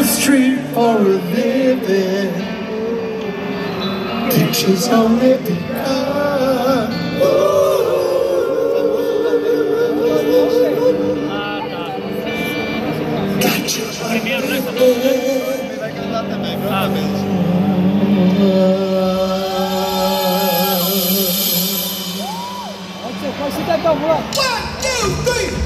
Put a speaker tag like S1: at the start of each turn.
S1: the street for a living. Pictures only begun. One, two, three.